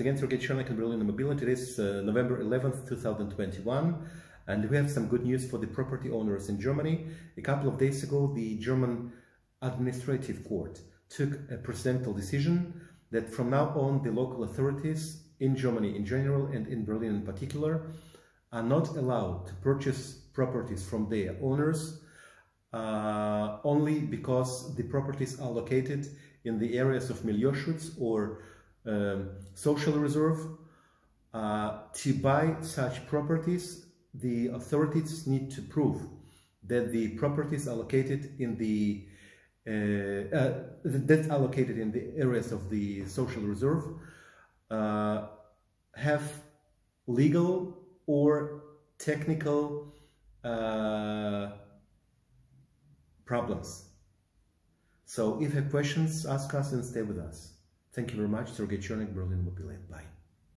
Again, Sergei Tcherniak and Berolinum Immobilien. It is uh, November 11th, 2021, and we have some good news for the property owners in Germany. A couple of days ago, the German Administrative Court took a presidential decision that from now on, the local authorities in Germany in general and in Berlin in particular are not allowed to purchase properties from their owners uh, only because the properties are located in the areas of Milieuschutz or um, social reserve. Uh, to buy such properties, the authorities need to prove that the properties allocated in the uh, uh, that are located in the areas of the social reserve uh, have legal or technical uh, problems. So if you have questions, ask us and stay with us. Thank you very much. Sergei Tcherniak, Berolinum Immobilien. Bye.